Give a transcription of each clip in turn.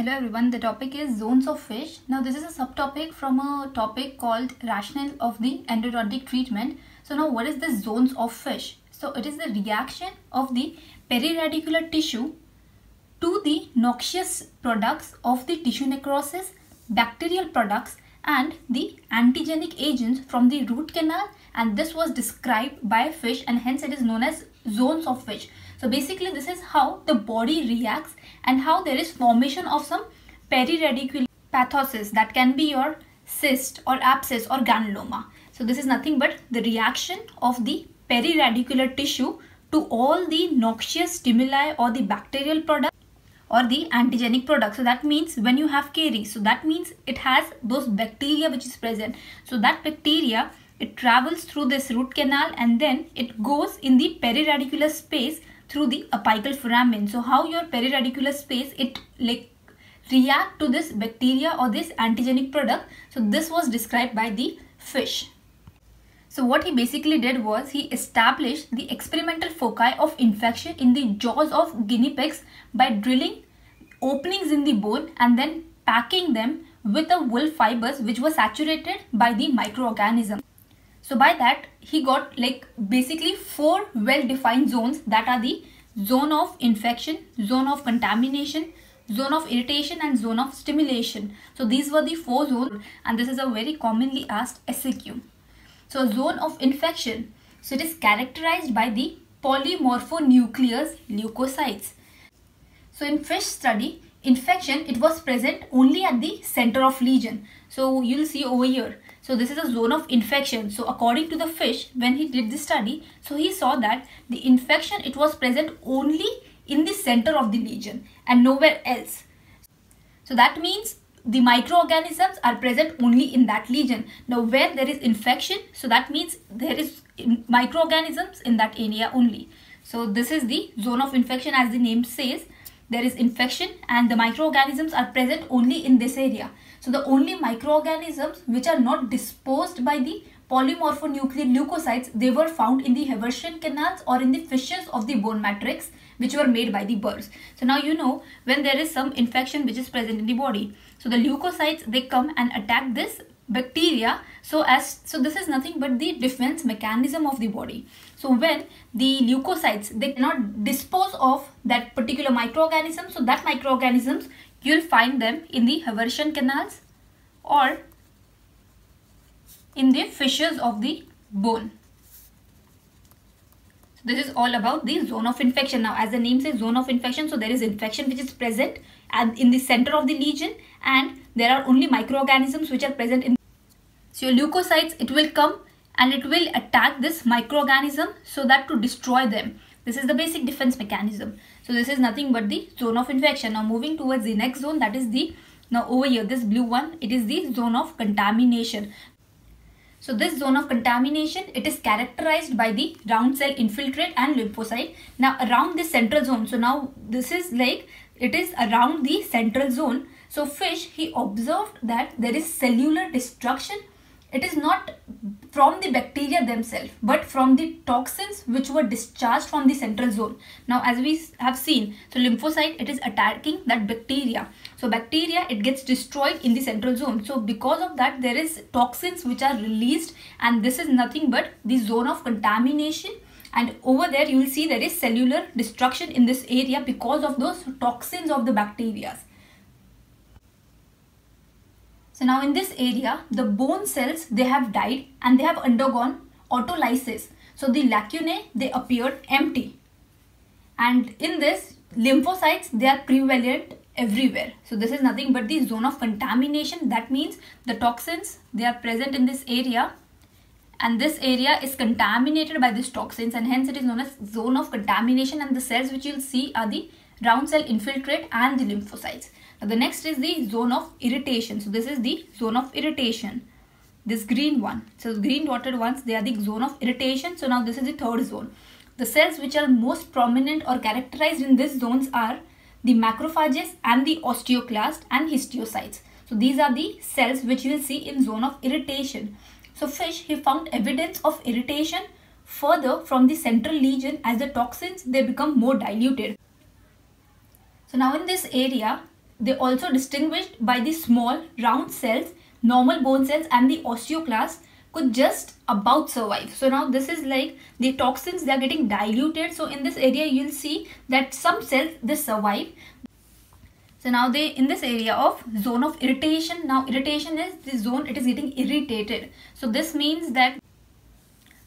Hello everyone, the topic is zones of fish. Now this is a subtopic from a topic called rationale of the endodontic treatment. So now what is the zones of fish? So it is the reaction of the periradicular tissue to the noxious products of the tissue necrosis, bacterial products and the antigenic agents from the root canal and this was described by fish and hence it is known as zones of fish. So basically this is how the body reacts and how there is formation of some periradicular pathosis that can be your cyst or abscess or granuloma. So this is nothing but the reaction of the periradicular tissue to all the noxious stimuli or the bacterial product or the antigenic product. So that means when you have caries, so that means it has those bacteria which is present. So that bacteria, it travels through this root canal and then it goes in the periradicular space through the apical foramen. So how your periradicular space, it like react to this bacteria or this antigenic product. So this was described by the fish. So what he basically did was he established the experimental foci of infection in the jaws of guinea pigs by drilling openings in the bone and then packing them with the wool fibers which were saturated by the microorganism. So by that he got like basically four well defined zones that are the zone of infection, zone of contamination, zone of irritation and zone of stimulation. So these were the four zones and this is a very commonly asked SAQ. So zone of infection. So it is characterized by the polymorphonucleus leukocytes. So in fish study, infection, it was present only at the center of lesion. So you'll see over here. So this is a zone of infection. So according to the fish, when he did the study, so he saw that the infection, it was present only in the center of the lesion and nowhere else. So that means the microorganisms are present only in that lesion. Now where there is infection, so that means there is microorganisms in that area only. So this is the zone of infection as the name says. There is infection and the microorganisms are present only in this area. So the only microorganisms which are not disposed by the polymorphonuclear leukocytes, they were found in the Haversian canals or in the fissures of the bone matrix which were made by the burs. So now you know when there is some infection which is present in the body. So the leukocytes, they come and attack this bacteria. So as so this is nothing but the defense mechanism of the body. So when the leukocytes they cannot dispose of that particular microorganism so that microorganisms you'll find them in the Haversian canals or in the fissures of the bone. So this is all about the zone of infection. Now as the name says zone of infection so there is infection which is present and in the center of the lesion and there are only microorganisms which are present in so your leukocytes, it will come and it will attack this microorganism so that to destroy them. This is the basic defense mechanism. So this is nothing but the zone of infection. Now moving towards the next zone that is the, now over here this blue one, it is the zone of contamination. So this zone of contamination, it is characterized by the round cell infiltrate and lymphocyte. Now around this central zone, so now this is like, it is around the central zone. So fish, he observed that there is cellular destruction it is not from the bacteria themselves but from the toxins which were discharged from the central zone. Now as we have seen so lymphocyte it is attacking that bacteria. So bacteria it gets destroyed in the central zone. So because of that there is toxins which are released and this is nothing but the zone of contamination. And over there you will see there is cellular destruction in this area because of those toxins of the bacteria so now in this area, the bone cells, they have died and they have undergone autolysis. So the lacunae, they appeared empty. And in this, lymphocytes, they are prevalent everywhere. So this is nothing but the zone of contamination. That means the toxins, they are present in this area. And this area is contaminated by these toxins and hence it is known as zone of contamination and the cells which you'll see are the round cell infiltrate and the lymphocytes. The next is the zone of irritation. So this is the zone of irritation. This green one. So green dotted ones, they are the zone of irritation. So now this is the third zone. The cells which are most prominent or characterized in these zones are the macrophages and the osteoclast and histiocytes. So these are the cells which you will see in zone of irritation. So fish, he found evidence of irritation further from the central lesion as the toxins, they become more diluted. So now in this area, they also distinguished by the small round cells, normal bone cells and the osteoclasts could just about survive. So now this is like the toxins they are getting diluted. So in this area you'll see that some cells they survive. So now they in this area of zone of irritation. Now irritation is the zone it is getting irritated. So this means that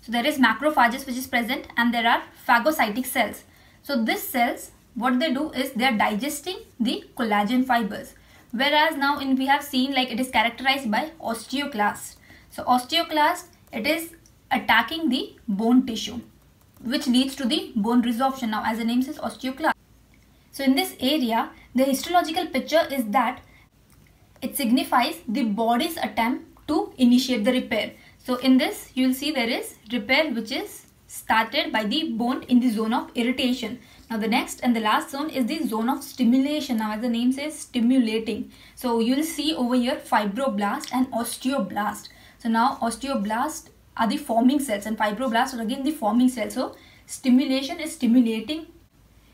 so there is macrophages which is present and there are phagocytic cells. So these cells what they do is they are digesting the collagen fibers. Whereas now in we have seen like it is characterized by osteoclast. So osteoclast, it is attacking the bone tissue which leads to the bone resorption. Now as the name says osteoclast. So in this area, the histological picture is that it signifies the body's attempt to initiate the repair. So in this, you will see there is repair which is started by the bone in the zone of irritation. Now the next and the last zone is the zone of stimulation. Now as the name says stimulating. So you will see over here fibroblast and osteoblast. So now osteoblast are the forming cells and fibroblast are again the forming cells. So stimulation is stimulating.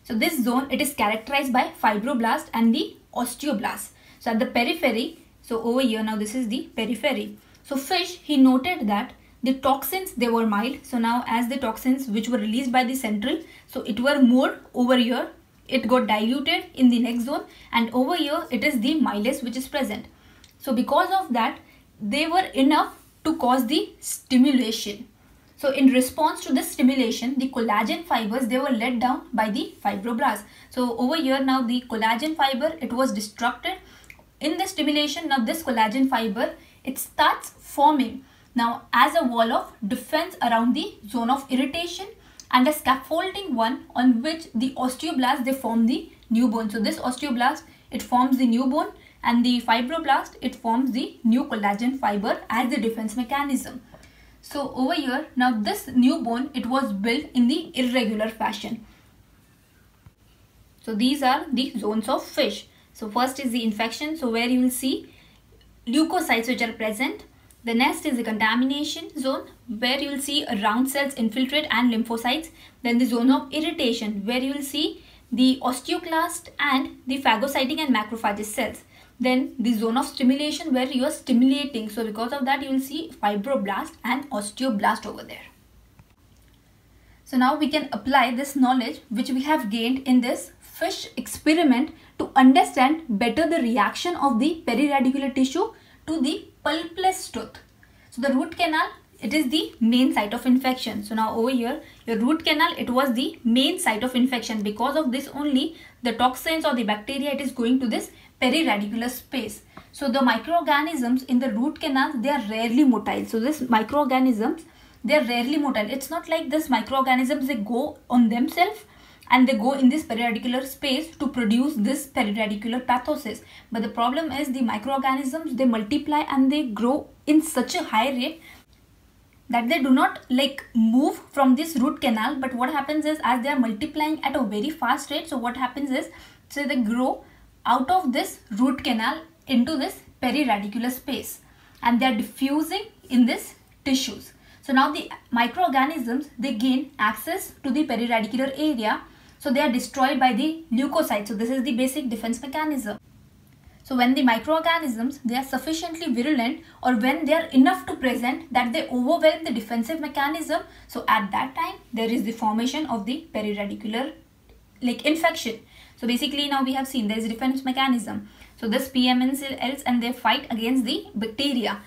So this zone it is characterized by fibroblast and the osteoblast. So at the periphery, so over here now this is the periphery. So fish he noted that the toxins they were mild. So now as the toxins which were released by the central, so it were more over here. It got diluted in the next zone and over here it is the mildest which is present. So because of that they were enough to cause the stimulation. So in response to this stimulation, the collagen fibers, they were let down by the fibroblasts. So over here now the collagen fiber, it was destructed. In the stimulation, now this collagen fiber, it starts forming now as a wall of defense around the zone of irritation and a scaffolding one on which the osteoblast, they form the new bone. So this osteoblast, it forms the new bone and the fibroblast it forms the new collagen fiber as the defense mechanism. So over here now this new bone it was built in the irregular fashion. So these are the zones of fish. So first is the infection so where you will see leukocytes which are present. The next is the contamination zone where you will see round cells infiltrate and lymphocytes. Then the zone of irritation where you will see the osteoclast and the phagocytic and macrophage cells then the zone of stimulation where you are stimulating so because of that you will see fibroblast and osteoblast over there so now we can apply this knowledge which we have gained in this fish experiment to understand better the reaction of the periradicular tissue to the pulpless tooth so the root canal it is the main site of infection so now over here your root canal it was the main site of infection because of this only the toxins or the bacteria it is going to this periradicular space. So the microorganisms in the root canal, they are rarely motile. So this microorganisms, they are rarely motile. It's not like this microorganisms, they go on themselves and they go in this periradicular space to produce this periradicular pathosis. But the problem is the microorganisms, they multiply and they grow in such a high rate that they do not like move from this root canal but what happens is as they are multiplying at a very fast rate so what happens is so they grow out of this root canal into this periradicular space and they are diffusing in this tissues. So now the microorganisms they gain access to the periradicular area so they are destroyed by the leukocytes. So this is the basic defense mechanism. So when the microorganisms they are sufficiently virulent or when they are enough to present that they overwhelm the defensive mechanism so at that time there is the formation of the periradicular like infection so basically now we have seen there is defense mechanism. So this PMNs and they fight against the bacteria.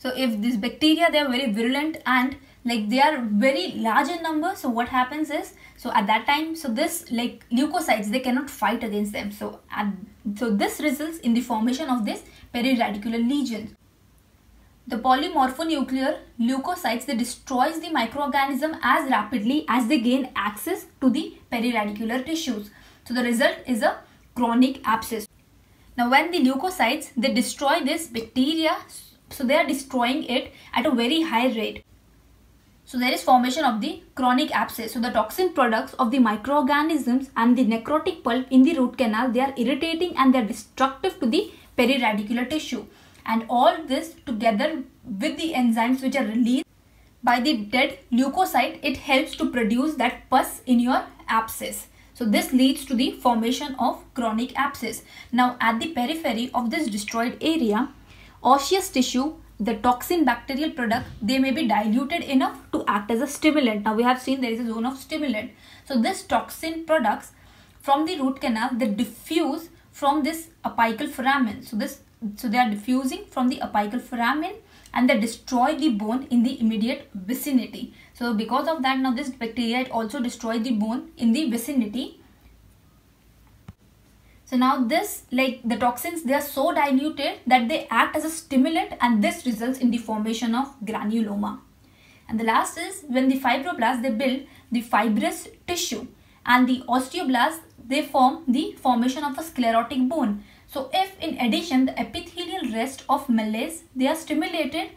So if this bacteria they are very virulent and like they are very large in number so what happens is so at that time so this like leukocytes they cannot fight against them. So at, so this results in the formation of this periradicular lesion. The polymorphonuclear leukocytes they destroys the microorganism as rapidly as they gain access to the periradicular tissues. So the result is a chronic abscess. Now when the leukocytes, they destroy this bacteria, so they are destroying it at a very high rate. So there is formation of the chronic abscess. So the toxin products of the microorganisms and the necrotic pulp in the root canal, they are irritating and they are destructive to the periradicular tissue. And all this together with the enzymes which are released by the dead leukocyte, it helps to produce that pus in your abscess. So this leads to the formation of chronic abscess. Now at the periphery of this destroyed area, osseous tissue, the toxin bacterial product, they may be diluted enough to act as a stimulant. Now we have seen there is a zone of stimulant. So this toxin products from the root canal, they diffuse from this apical foramen. So this so they are diffusing from the apical foramen and they destroy the bone in the immediate vicinity. So because of that now this bacteria it also destroy the bone in the vicinity. So now this like the toxins they are so diluted that they act as a stimulant and this results in the formation of granuloma. And the last is when the fibroblasts they build the fibrous tissue and the osteoblasts they form the formation of a sclerotic bone. So if in addition the epithelial rest of Malassez they are stimulated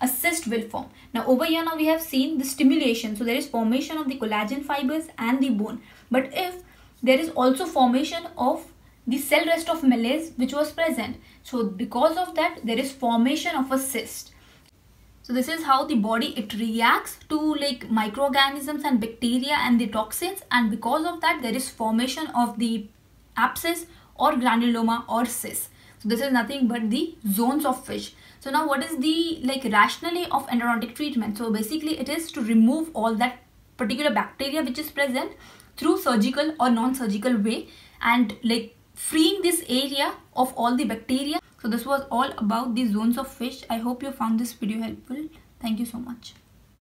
a cyst will form. Now over here now we have seen the stimulation. So there is formation of the collagen fibers and the bone. But if there is also formation of the cell rest of Malassez which was present. So because of that there is formation of a cyst. So this is how the body it reacts to like microorganisms and bacteria and the toxins and because of that there is formation of the abscess or granuloma or cyst. So this is nothing but the zones of fish. So now what is the like rationale of endodontic treatment? So basically it is to remove all that particular bacteria which is present through surgical or non-surgical way and like freeing this area of all the bacteria. So this was all about the zones of fish. I hope you found this video helpful. Thank you so much.